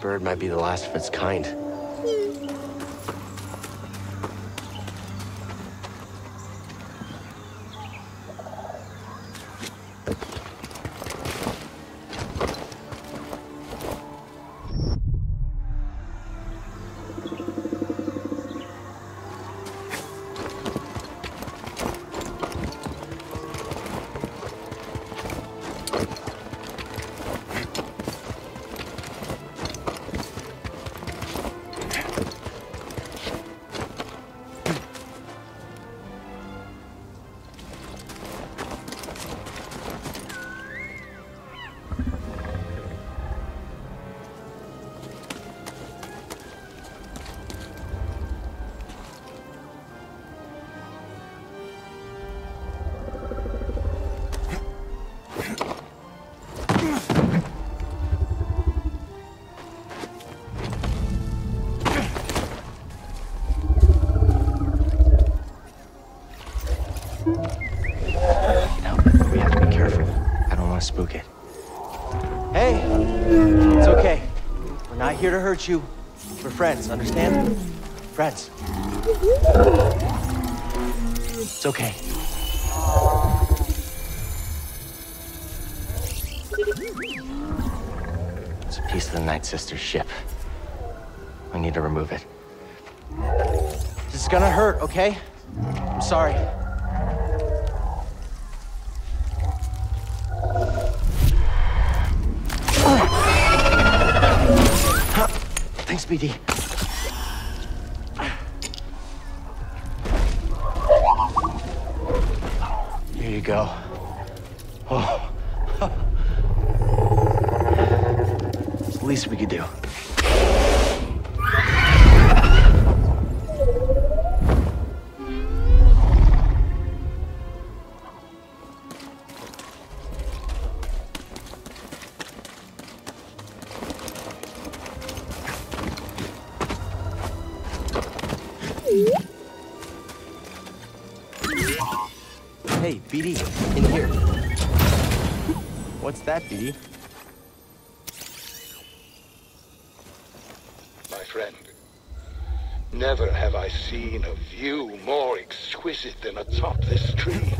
Bird might be the last of its kind. Here to hurt you. We're friends, understand? Friends. It's okay. It's a piece of the Night Sister's ship. We need to remove it. This is gonna hurt, okay? I'm sorry. Thanks, Hey, BD, in here. What's that, BD? my friend. Never have I seen a view more exquisite than atop this tree.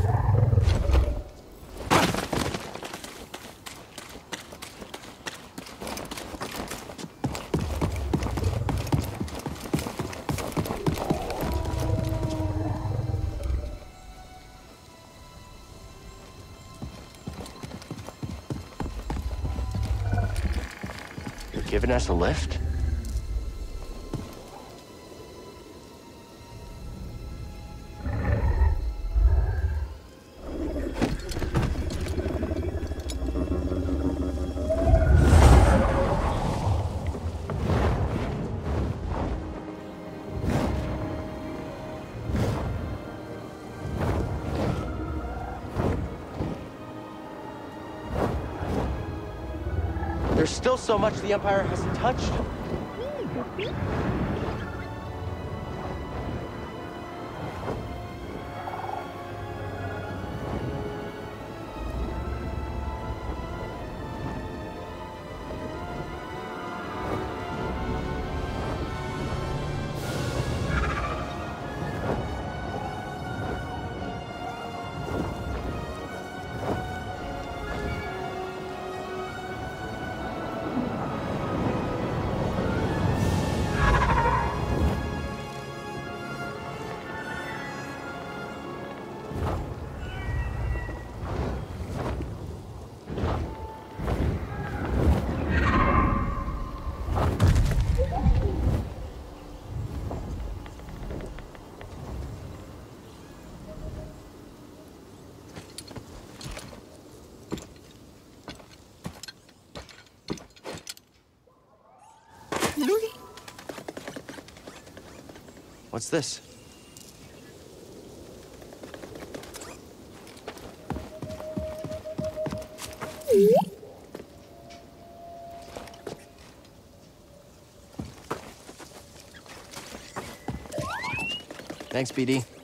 Us a lift? So much the Empire hasn't touched. This? Thanks, BD.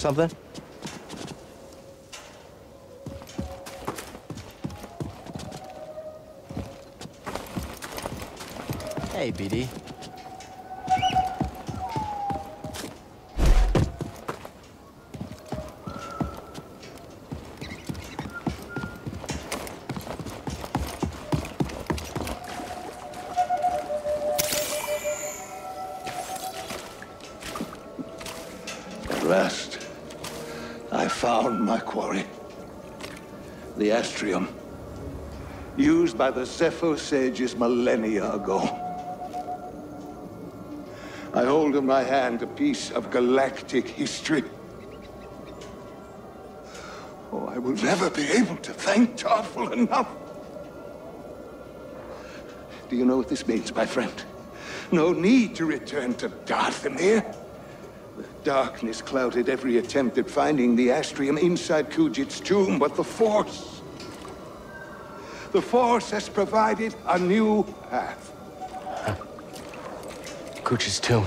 Something? Hey, BD. Astrium. Used by the Zeffo sages millennia ago. I hold in my hand a piece of galactic history. Oh, I will never be able to thank Tarful enough. Do you know what this means, my friend? No need to return to Dathomir. The darkness clouded every attempt at finding the Astrium inside Kujet's tomb, but the Force... The Force has provided a new path. Kujet's tomb.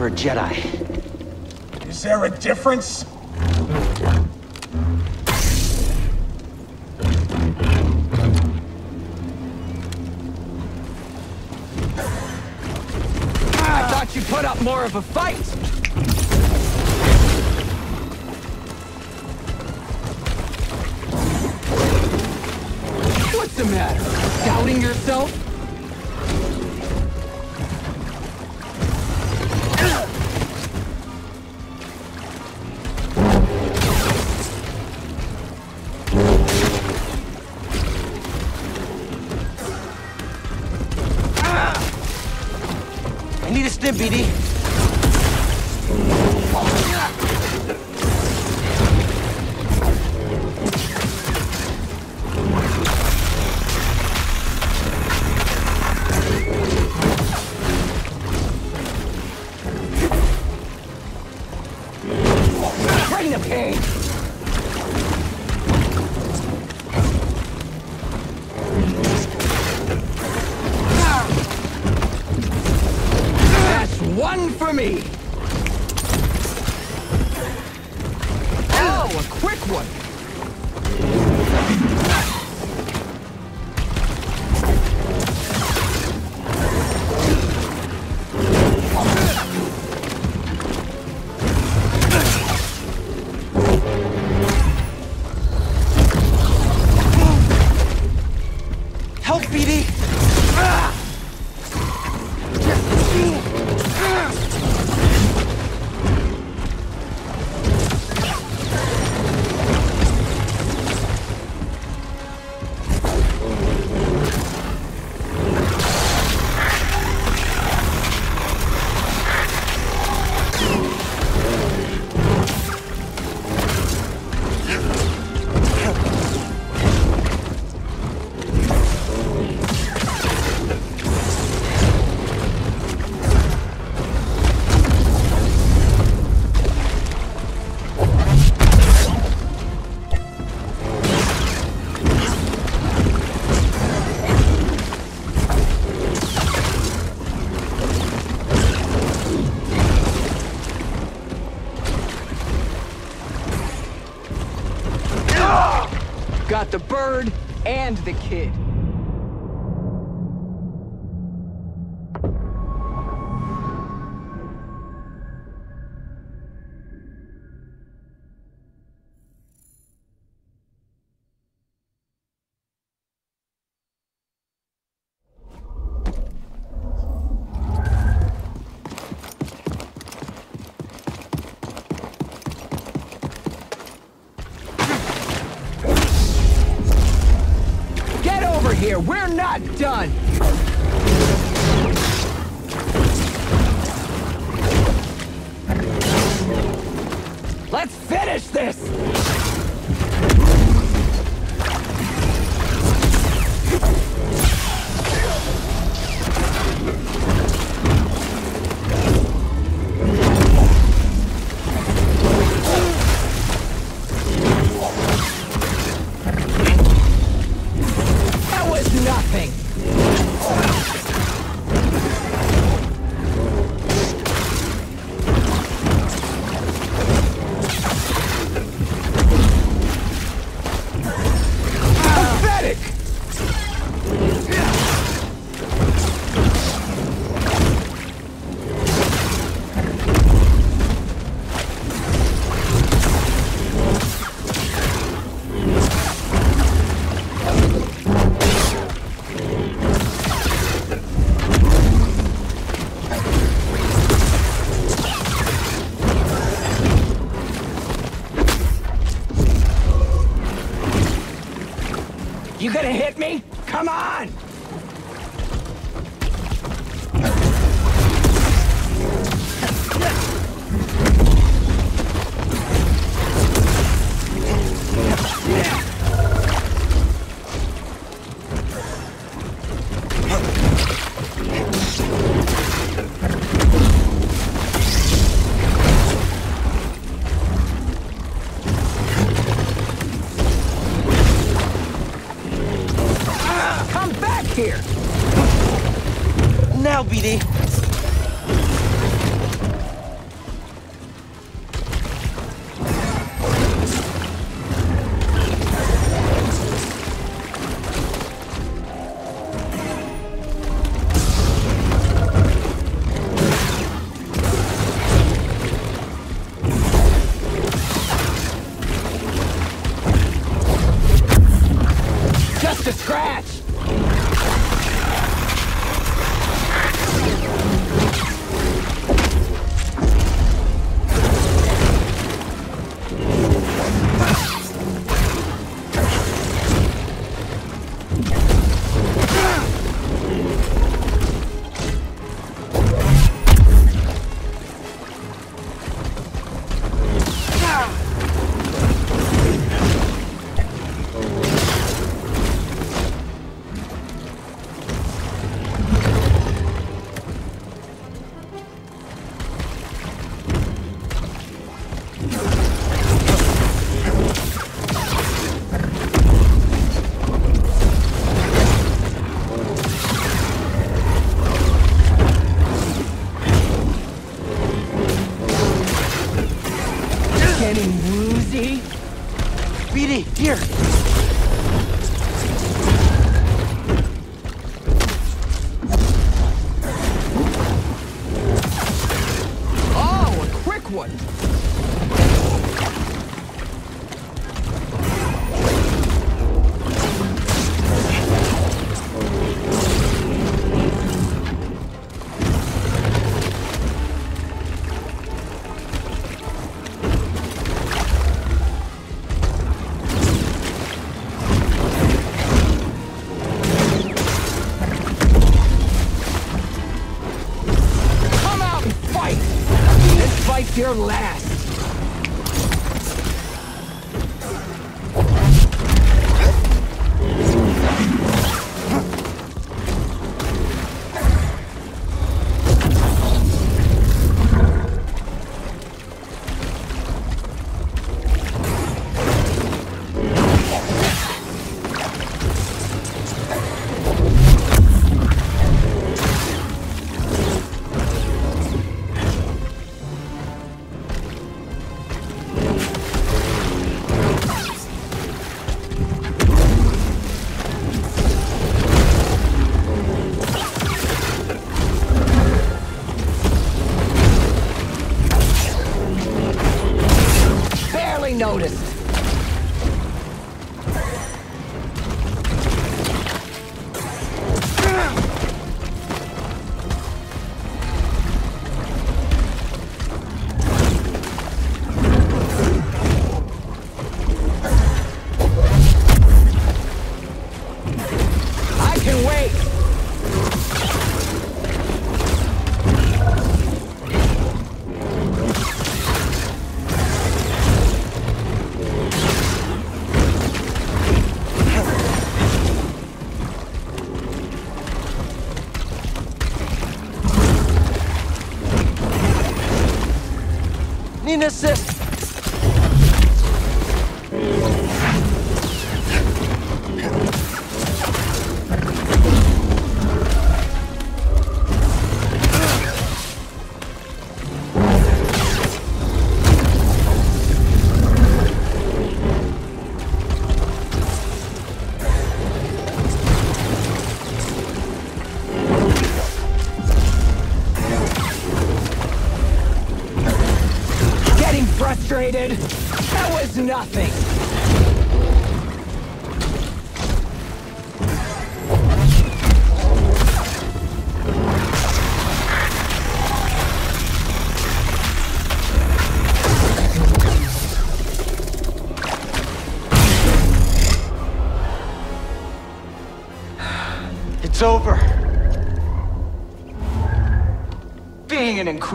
For a Jedi? Is there a difference? For me! An assist!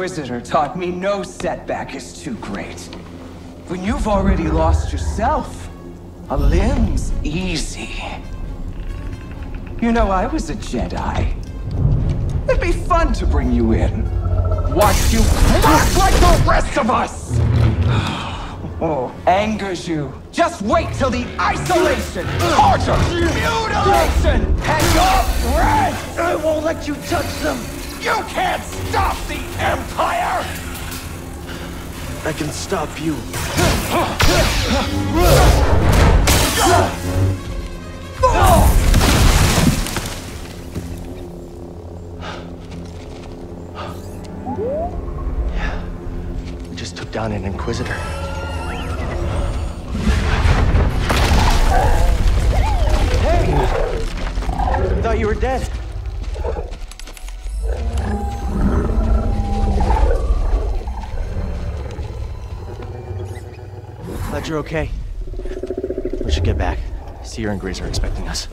Inquisitor taught me no setback is too great. When you've already lost yourself, a limb's easy. You know, I was a Jedi. It'd be fun to bring you in. Watch you crack like the rest of us! Oh, angers you. Just wait till the isolation, torture, mutilation, and your breath! I won't let you touch them! You can't stop the Empire! I can stop you. Yeah. We just took down an Inquisitor. glad you're okay. We should get back. Cere and Greez are expecting us.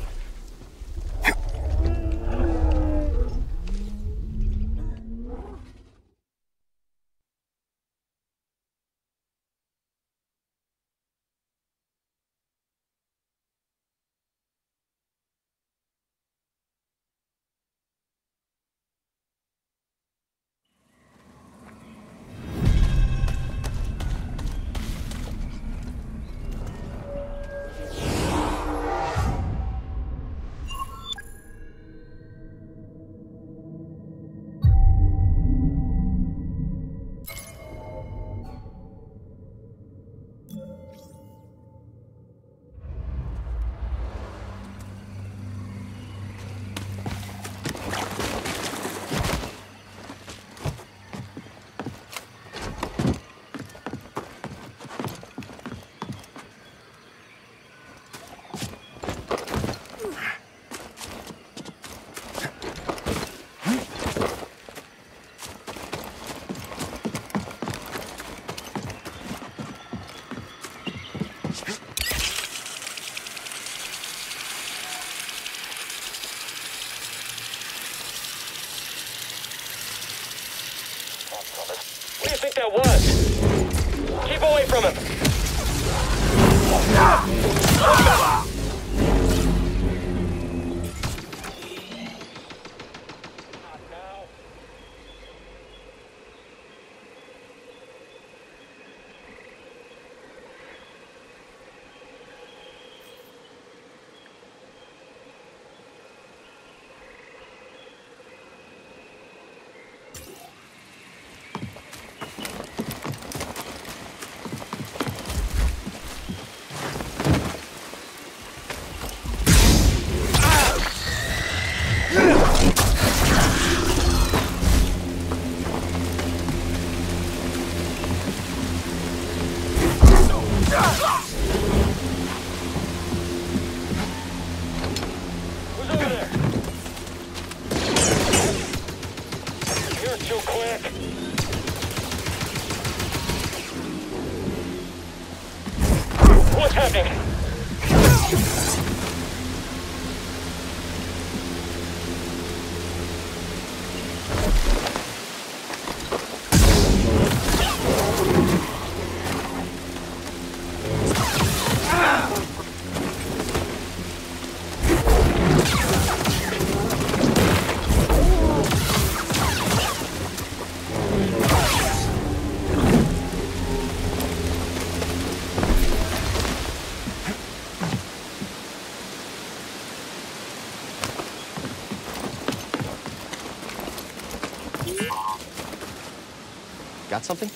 Got something?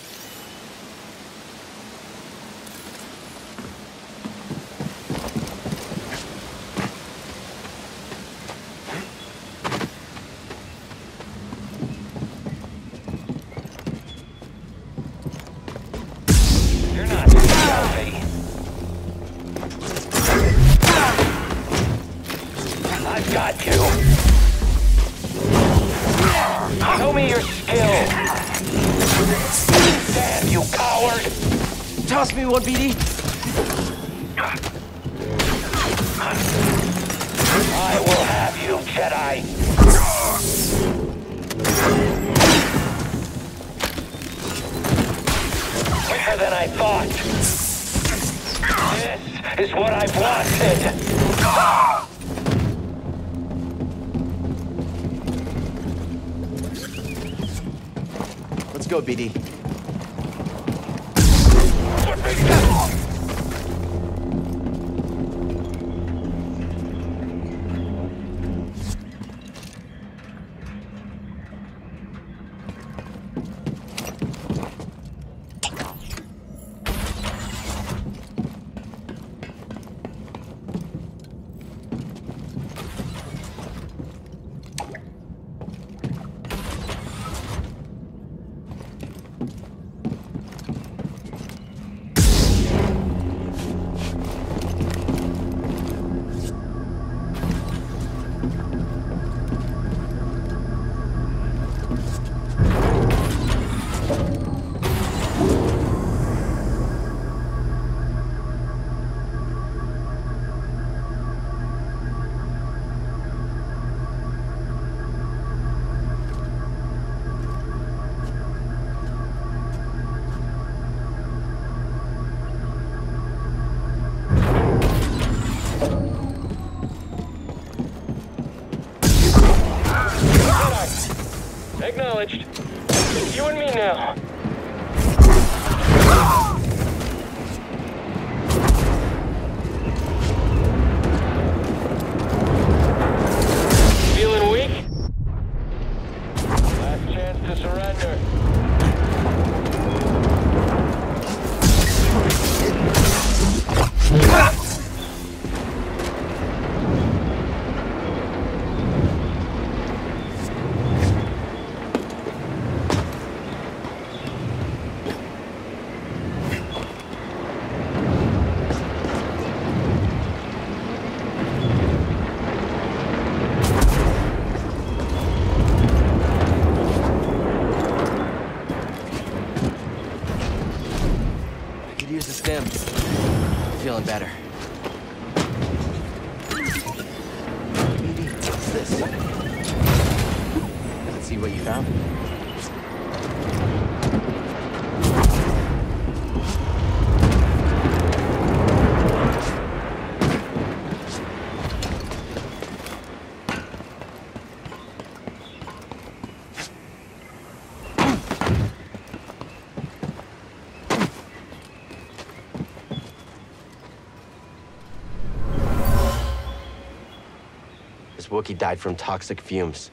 book, died from toxic fumes.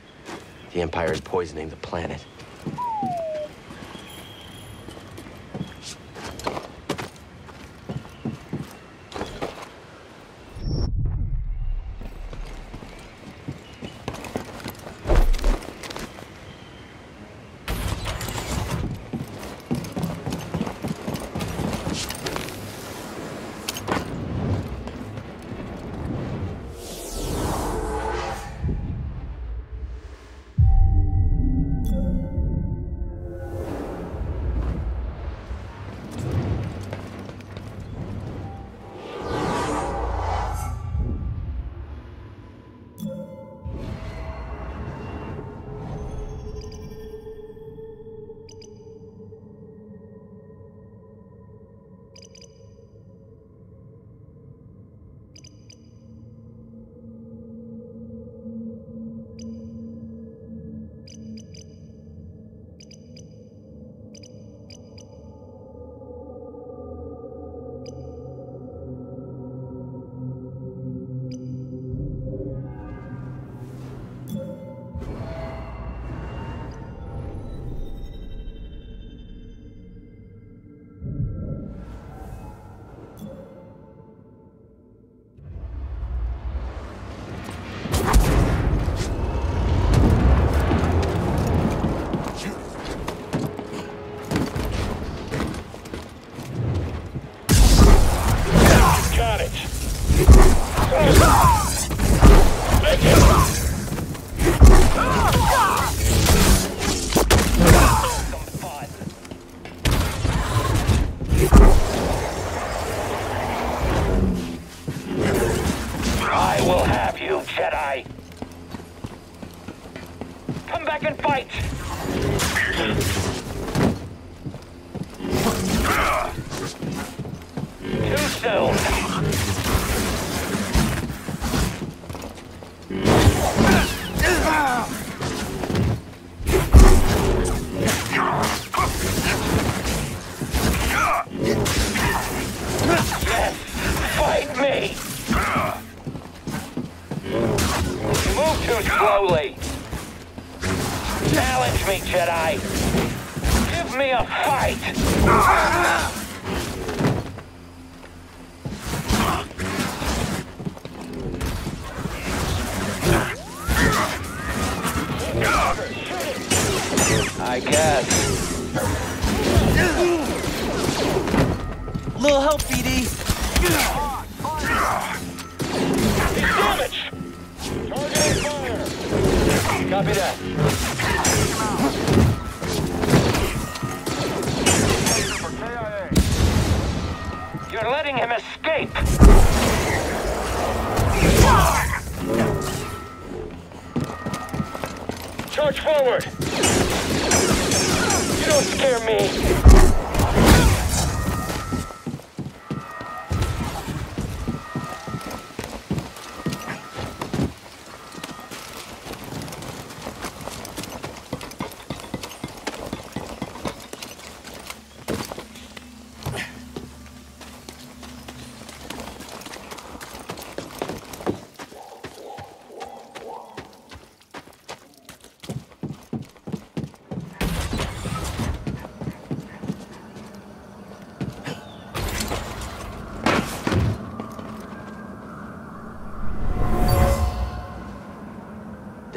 The Empire is poisoning the planet.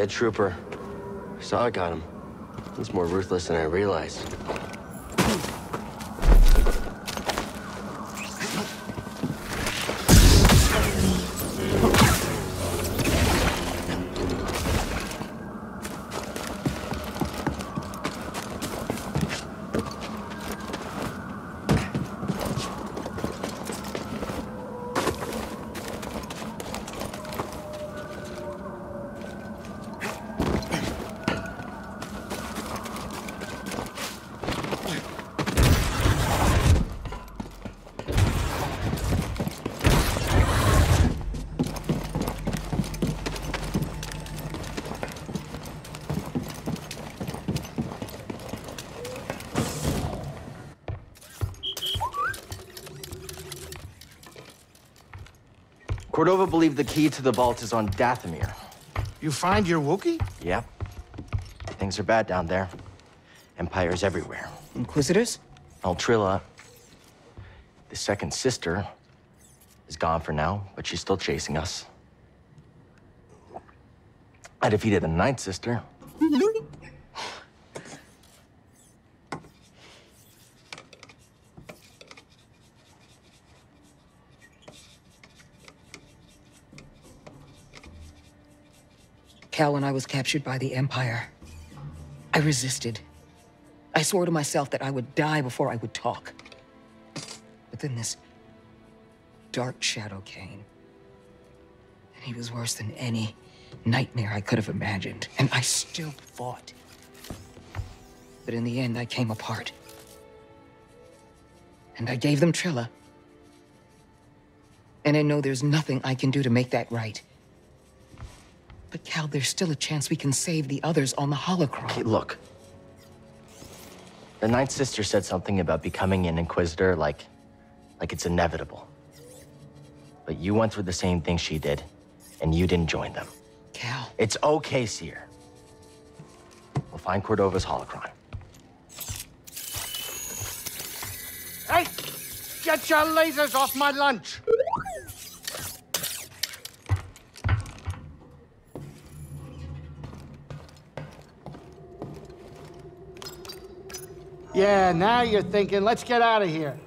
Dead trooper. Saw I got him. He's more ruthless than I realized. Cordova believed the key to the vault is on Dathomir. You find your Wookiee? Yep. Things are bad down there. Empires everywhere. Inquisitors? Altrilla, the second sister, is gone for now, but she's still chasing us. I defeated the ninth sister. Cal, when I was captured by the Empire, I resisted. I swore to myself that I would die before I would talk. But then this dark shadow came. And he was worse than any nightmare I could have imagined. And I still fought. But in the end, I came apart. And I gave them Trilla. And I know there's nothing I can do to make that right. But Cal, there's still a chance we can save the others on the holocron. Okay, look. The ninth sister said something about becoming an Inquisitor like... like it's inevitable. But you went through the same thing she did, and you didn't join them. Cal. It's okay, Cere. We'll find Cordova's holocron. Hey! Get your lasers off my lunch! Yeah, now you're thinking, let's get out of here.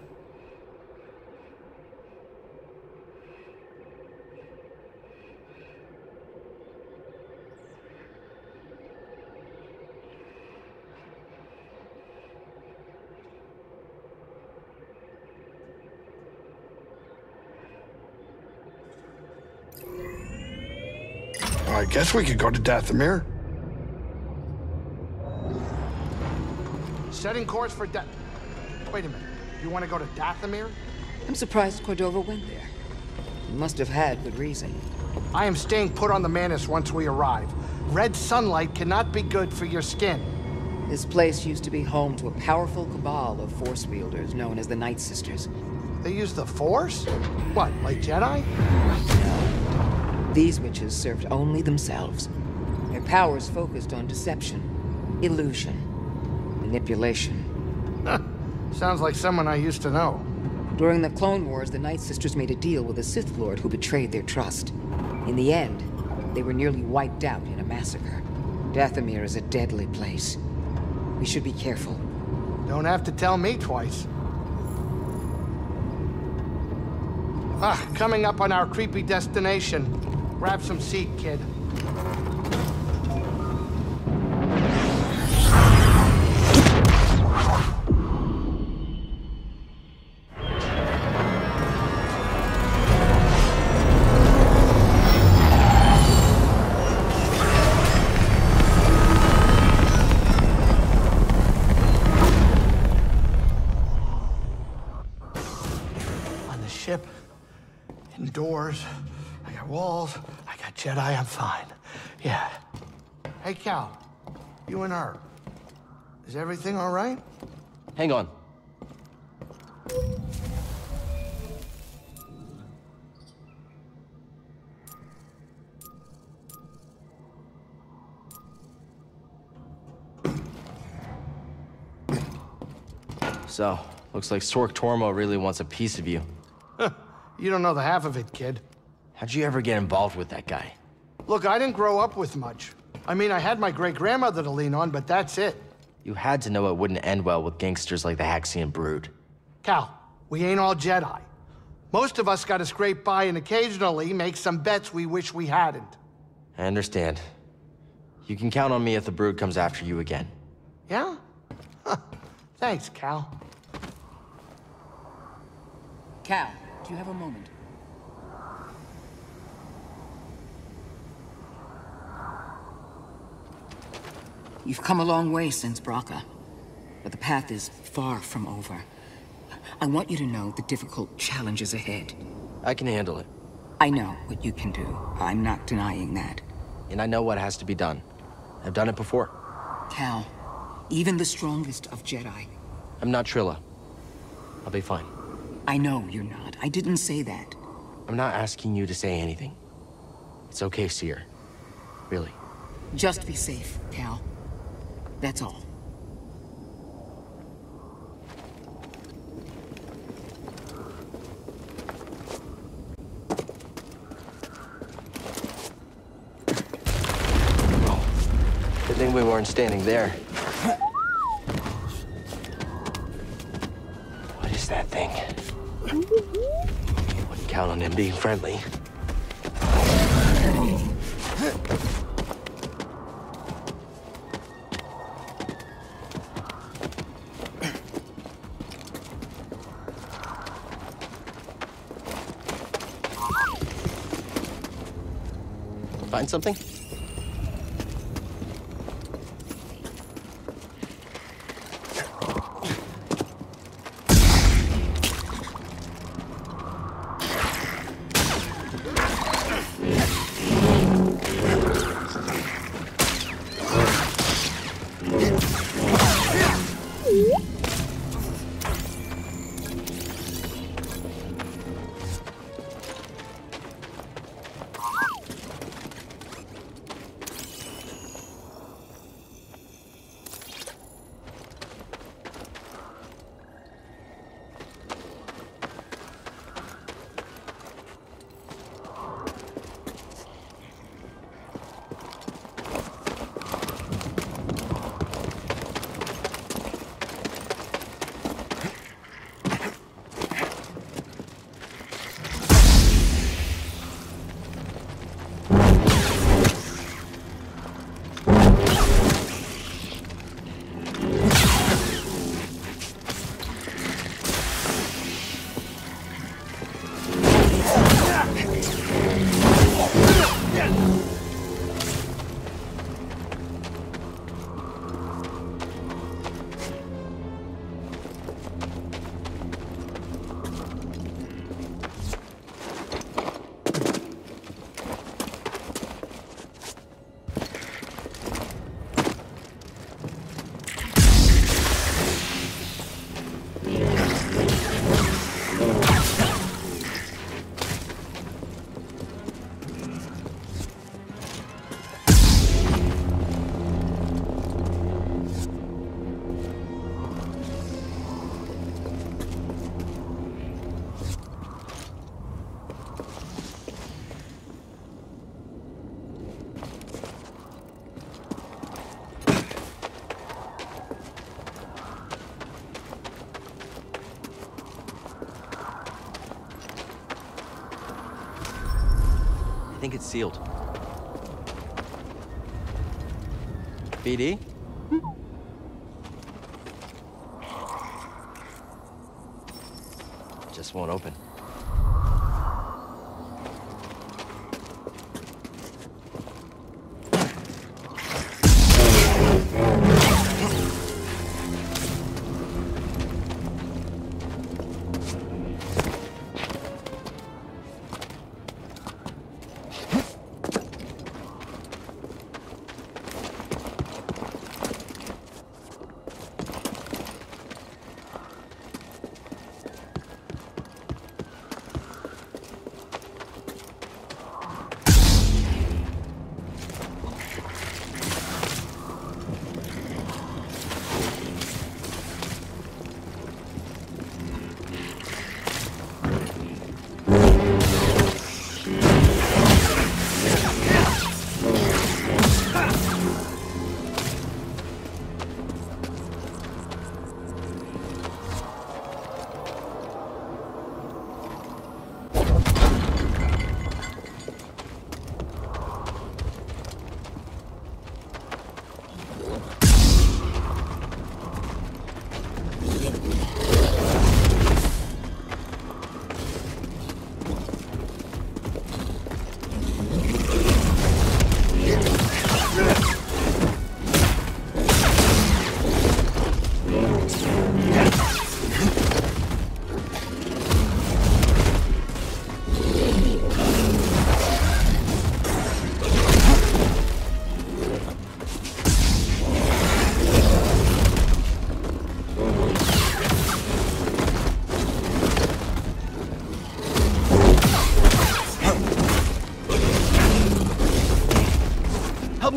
I guess we could go to Dathomir. Setting course for Da... Wait a minute. You want to go to Dathomir? I'm surprised Cordova went there. He must have had good reason. I am staying put on the Mantis once we arrive. Red sunlight cannot be good for your skin. This place used to be home to a powerful cabal of Force wielders known as the Night Sisters. They use the Force? What, like Jedi? No. These witches served only themselves. Their powers focused on deception, illusion, manipulation. Sounds like someone I used to know. During the Clone Wars, the Night Sisters made a deal with a Sith Lord who betrayed their trust. In the end, they were nearly wiped out in a massacre. Dathomir is a deadly place. We should be careful. Don't have to tell me twice. Ah, coming up on our creepy destination. Grab some seat, kid. Her. Is everything all right? Hang on. So, looks like Sorc Tormo really wants a piece of you. You don't know the half of it, kid. How'd you ever get involved with that guy? Look, I didn't grow up with much. I mean, I had my great grandmother to lean on, but that's it. You had to know it wouldn't end well with gangsters like the Haxian Brood. Cal, we ain't all Jedi. Most of us gotta scrape by and occasionally make some bets we wish we hadn't. I understand. You can count on me if the Brood comes after you again. Yeah? Thanks, Cal. Cal, do you have a moment? You've come a long way since Bracca, but the path is far from over. I want you to know the difficult challenges ahead. I can handle it. I know what you can do. I'm not denying that. And I know what has to be done. I've done it before. Cal, even the strongest of Jedi. I'm not Trilla. I'll be fine. I know you're not. I didn't say that. I'm not asking you to say anything. It's okay, Cere. Really. Just be safe, Cal. That's all. Good thing we weren't standing there. What is that thing? You Wouldn't count on him being friendly. Something? Sealed. BD? Just won't open.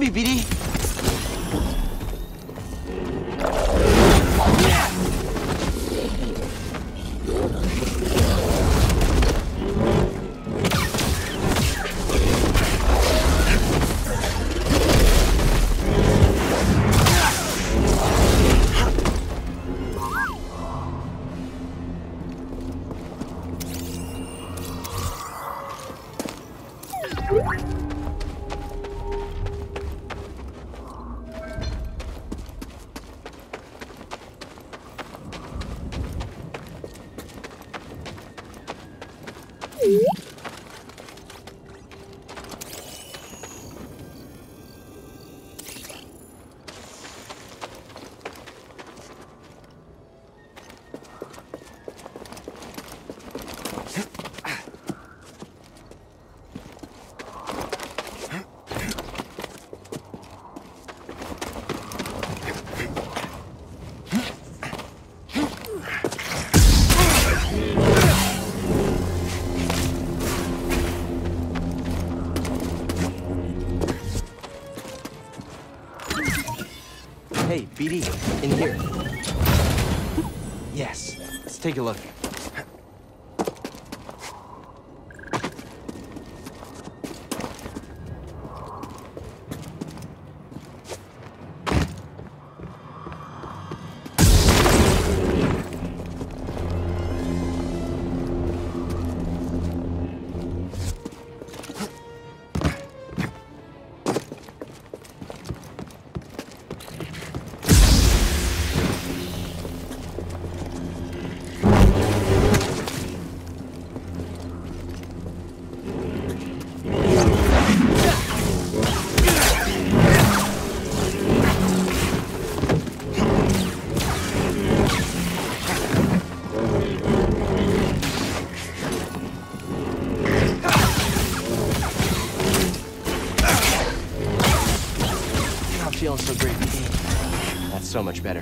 Me, BD. Let's so much better.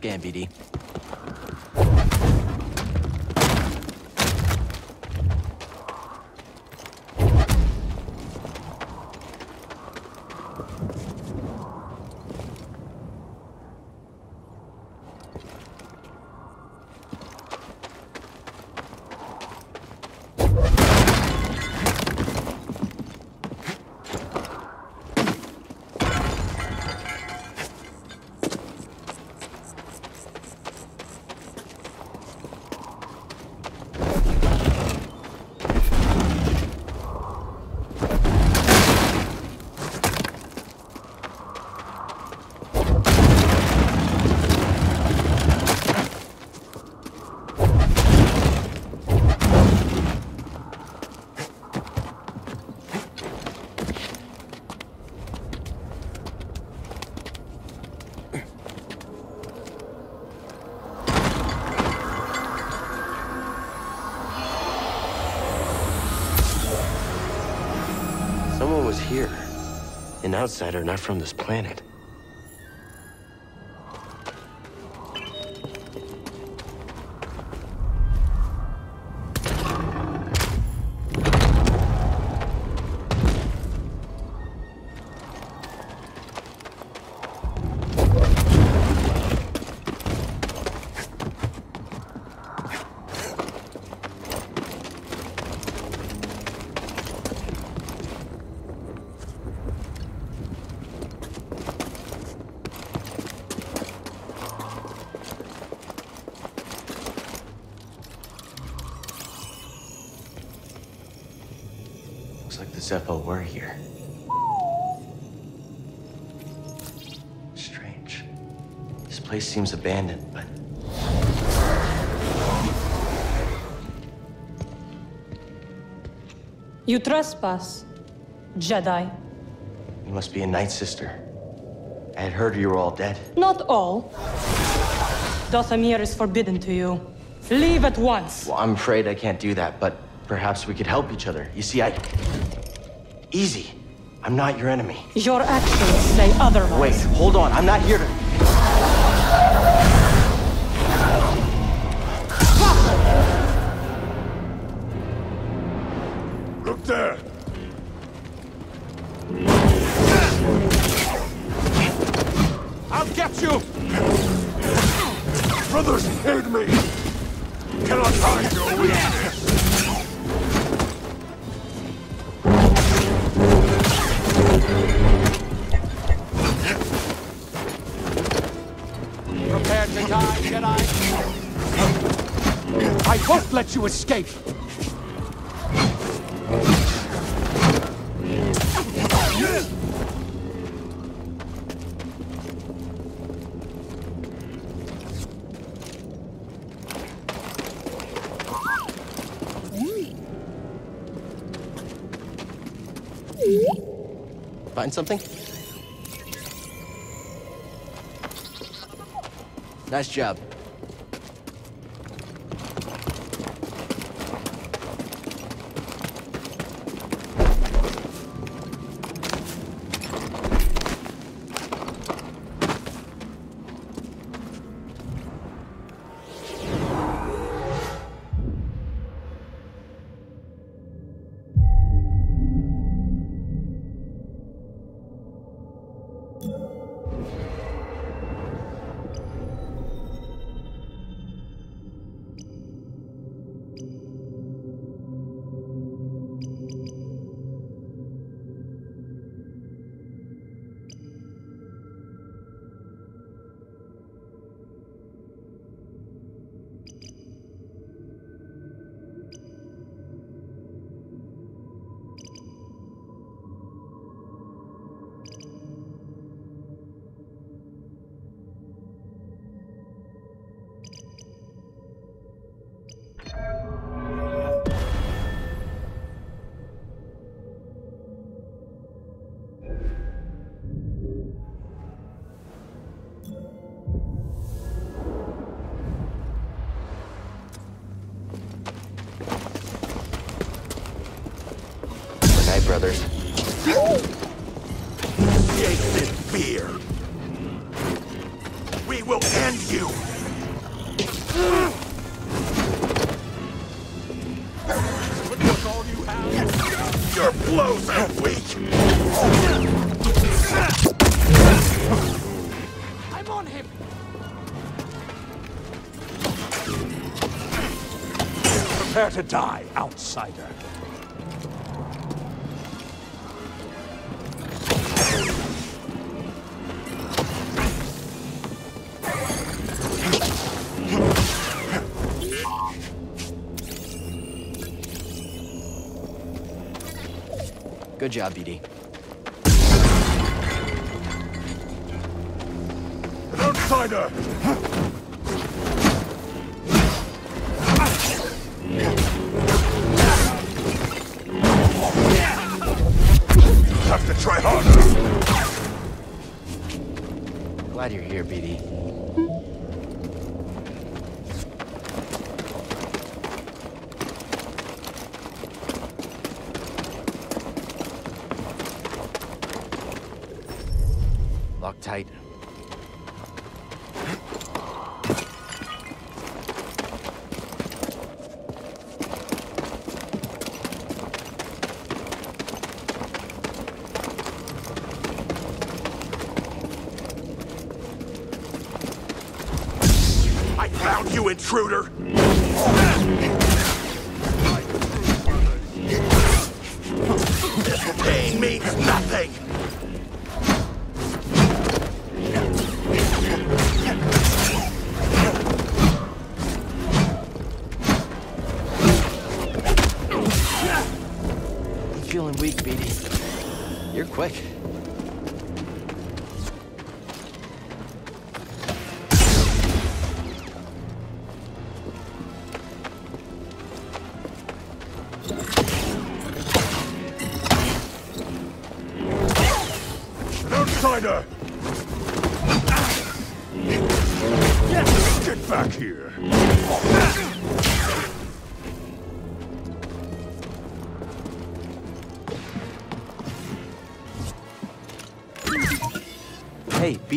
BD. Outsider not from this planet. You trespass, Jedi. you must be a Night Sister. I had heard you were all dead. Not all. Dathomir is forbidden to you. Leave at once. Well, I'm afraid I can't do that, but perhaps we could help each other. You see, I... Easy. I'm not your enemy. Your actions say otherwise. Wait, hold on. I'm not here to... you escape. Find something? Nice job. To die, outsider. Good job, BD. An outsider! To try harder! Glad you're here, BD.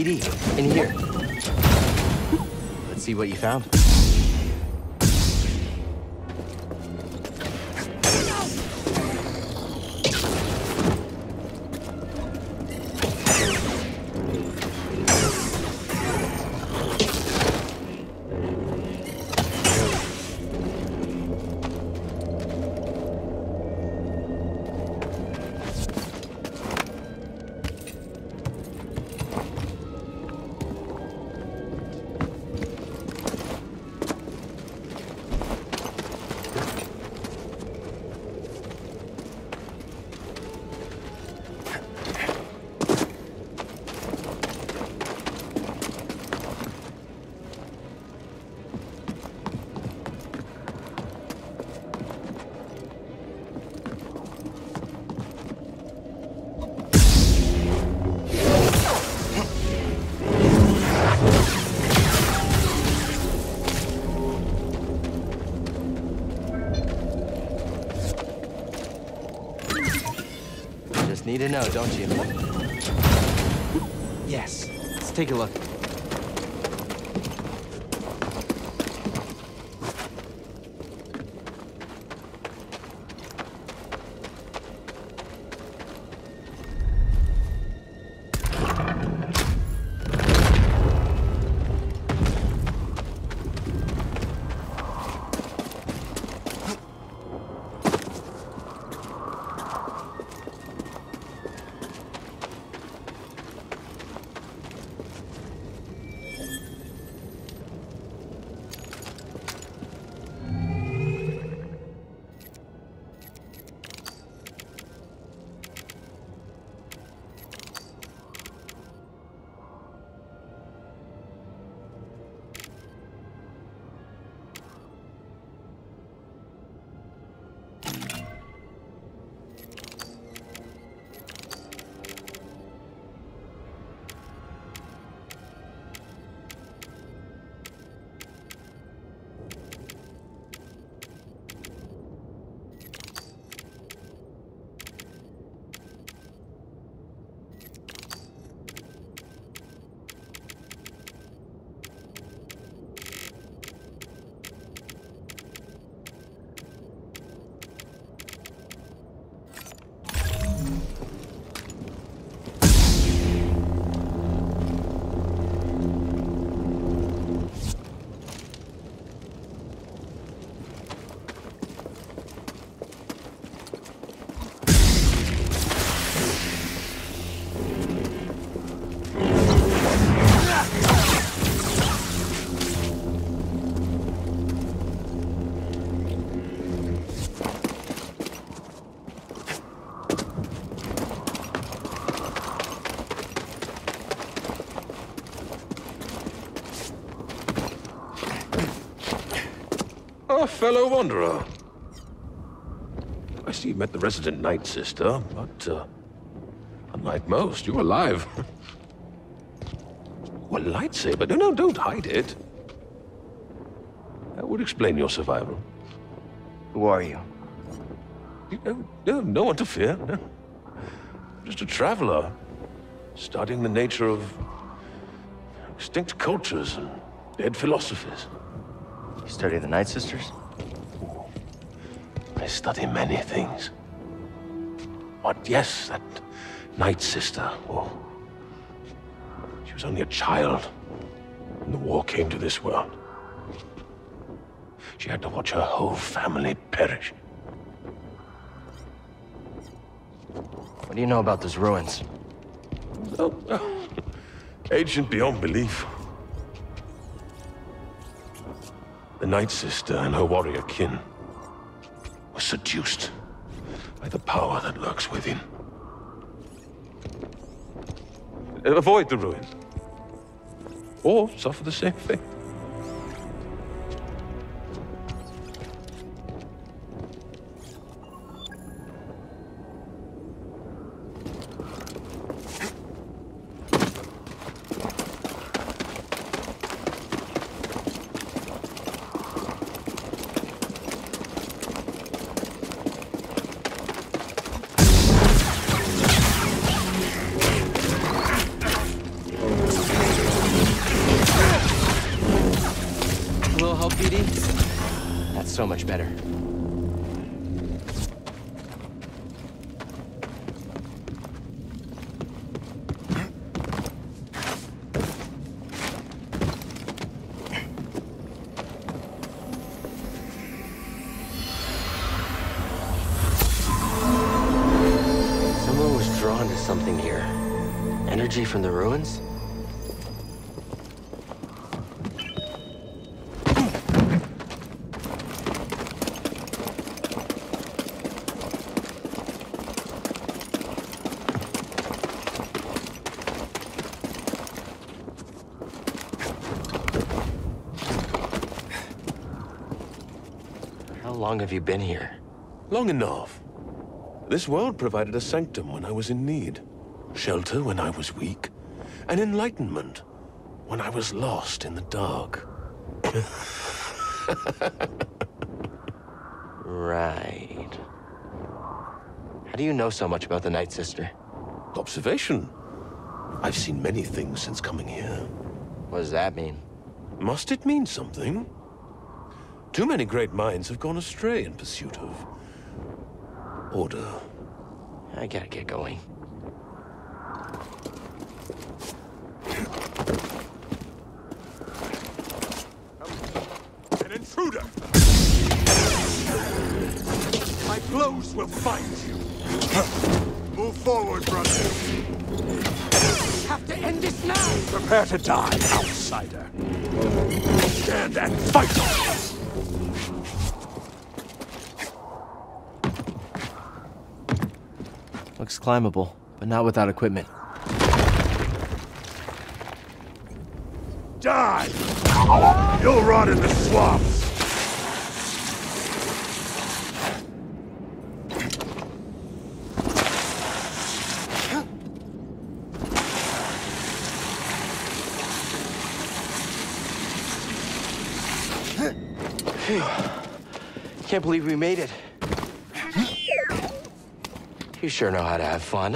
In here. Let's see what you found. To know, don't you? Yes. Let's take a look. Fellow wanderer. I see you met the resident Night Sister, but, uh, unlike most, you're alive. well, lightsaber? No, no, don't hide it. That would explain your survival. Who are you? You know, no, no one to fear. No. Just a traveler, studying the nature of extinct cultures and dead philosophies. You study the Night Sisters? Study many things. But yes, that Night Sister, oh, she was only a child when the war came to this world. She had to watch her whole family perish. What do you know about those ruins? Oh, oh, ancient beyond belief. The Night Sister and her warrior kin seduced by the power that lurks within. Avoid the ruin. Or suffer the same fate. Long have you been here? Long enough. This world provided a sanctum when I was in need, shelter when I was weak, and enlightenment when I was lost in the dark. Right. How do you know so much about the Night Sister? Observation. I've seen many things since coming here. What does that mean? Must it mean something? Too many great minds have gone astray in pursuit of order. I gotta get going. An intruder! My blows will find you! Move forward, brother! Have to end this now! Prepare to die, outsider! Stand and fight! Climbable, but not without equipment. Die! You'll rot in the swamps! Phew. Can't believe we made it. You sure know how to have fun.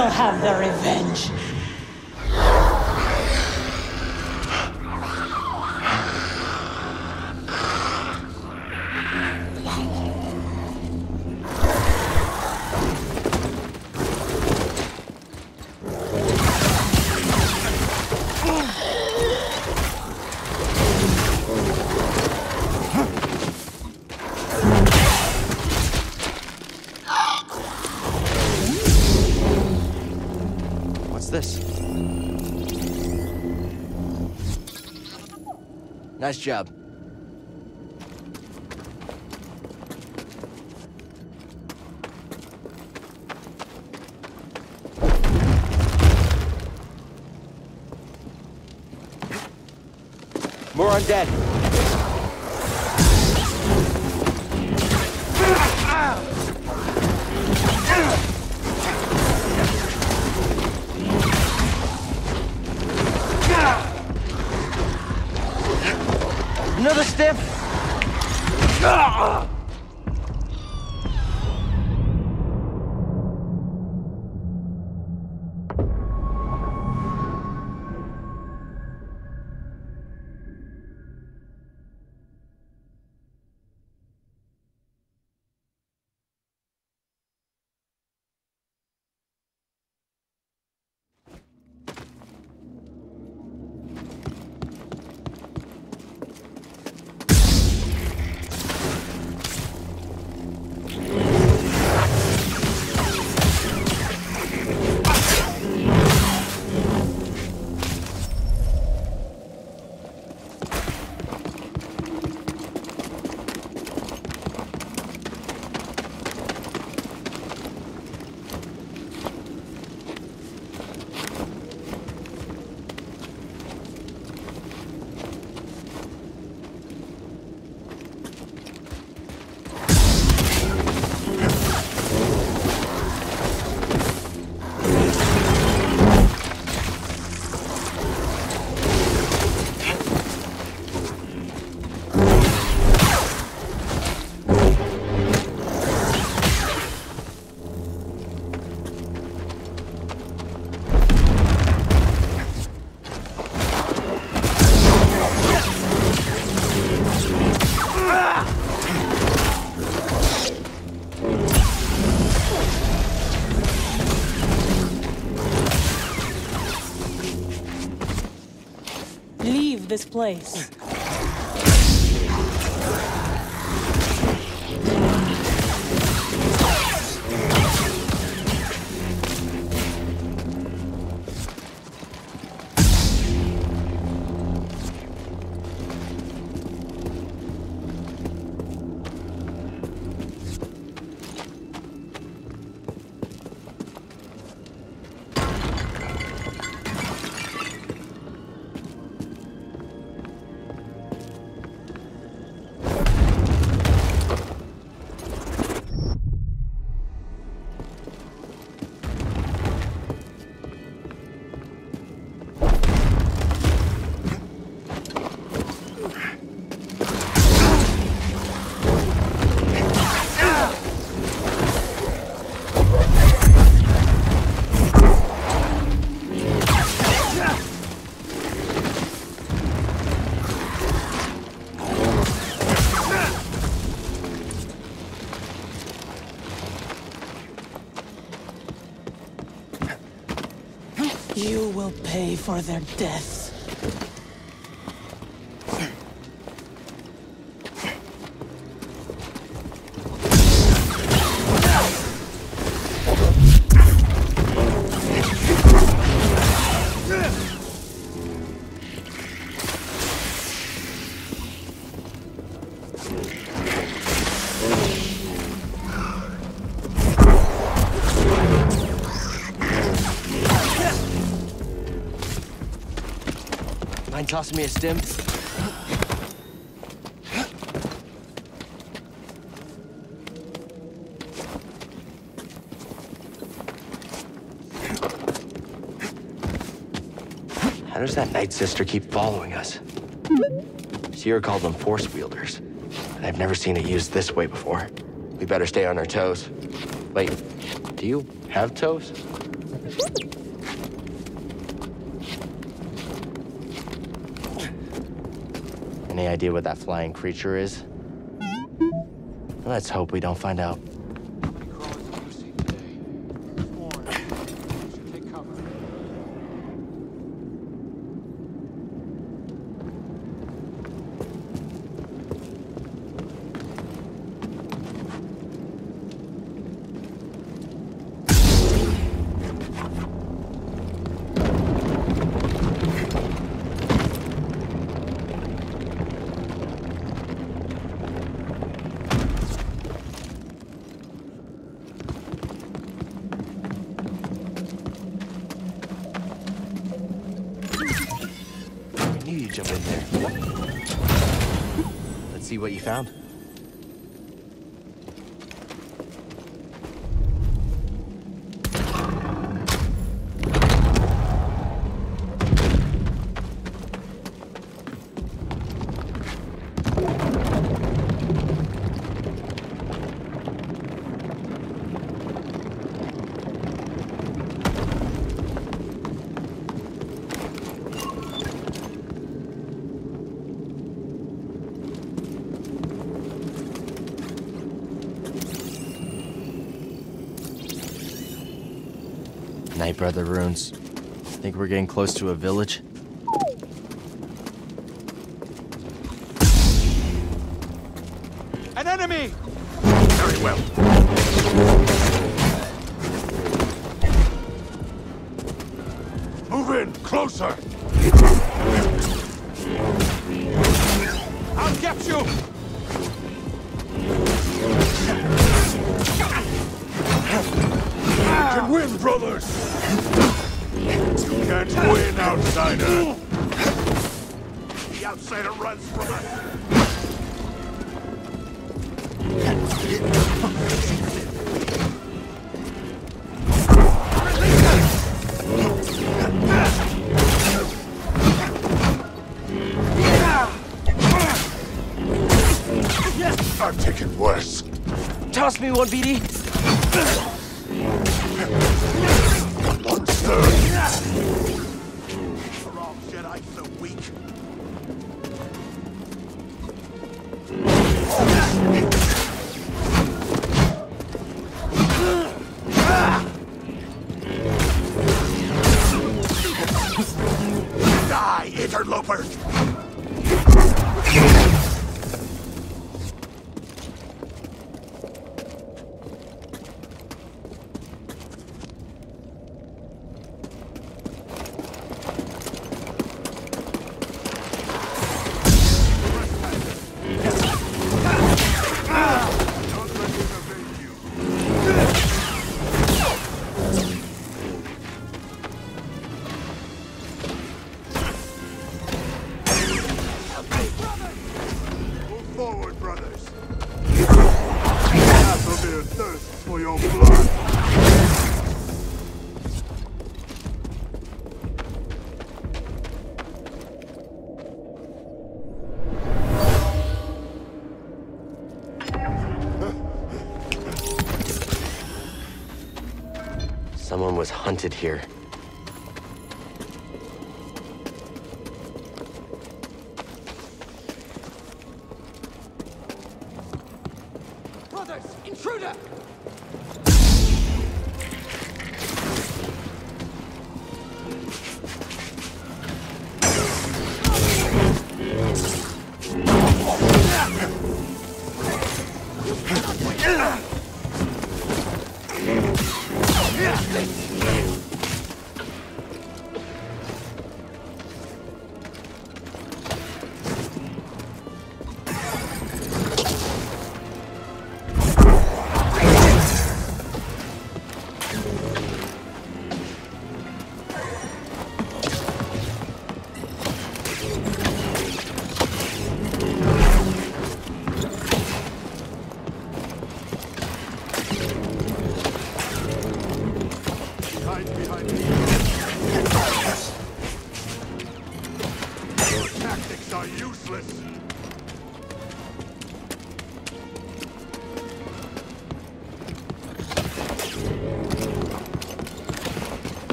Will have their revenge. Nice job. More undead. This place. Pay for their deaths. Tossing me a stim? How does that Night Sister keep following us? Cere called them Force Wielders, and I've never seen it used this way before. We better stay on our toes. Wait, do you have toes? Idea what that flying creature is? Let's hope we don't find out. found. the ruins. I think we're getting close to a village. me one, BD. here.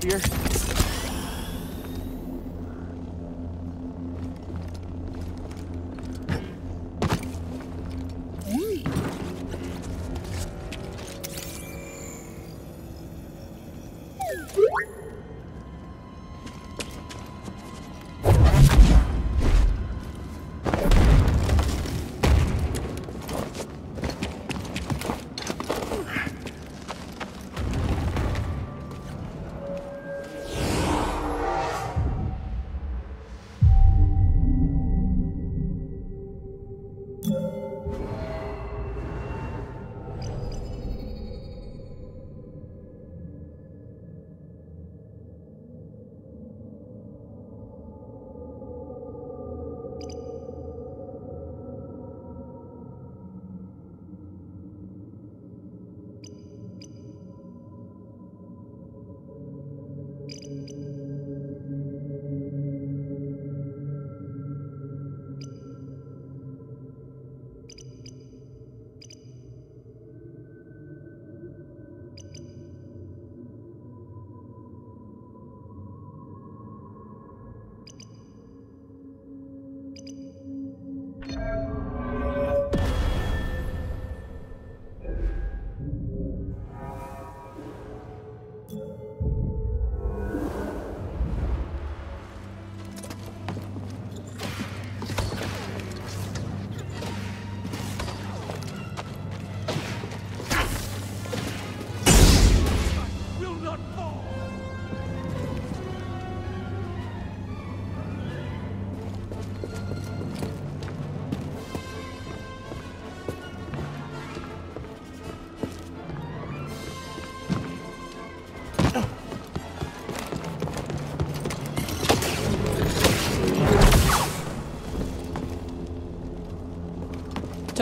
up here.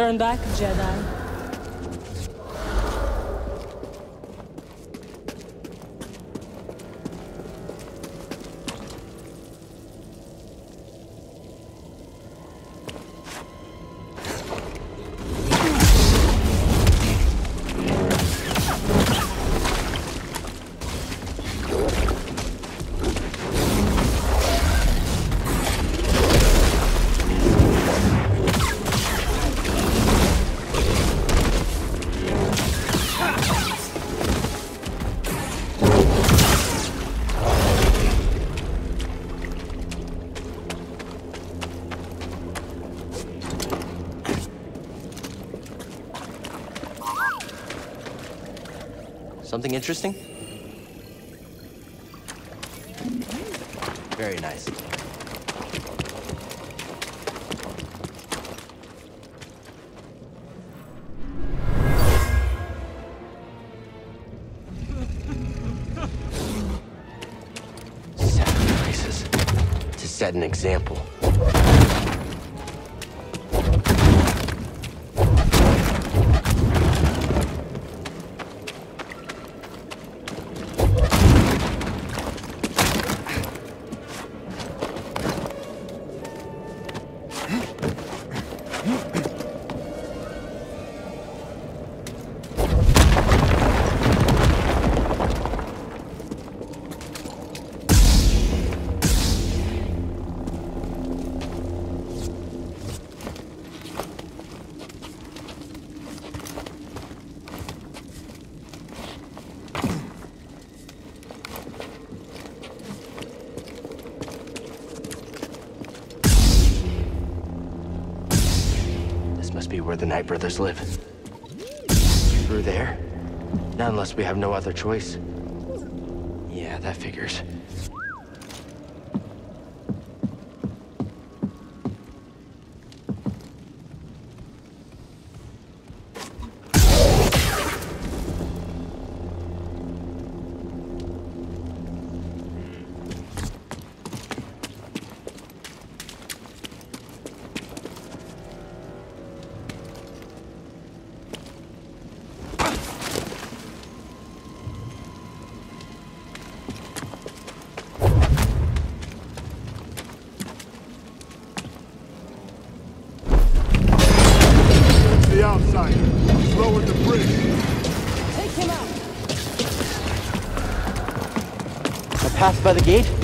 Turn back, Jedi. Something interesting? Very nice. Sacrifices to set an example. This must be where the Night Brothers live. Through there? Not unless we have no other choice. Yeah, that figures. By the gate?